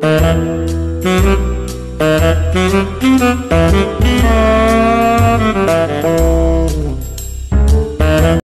Thank you.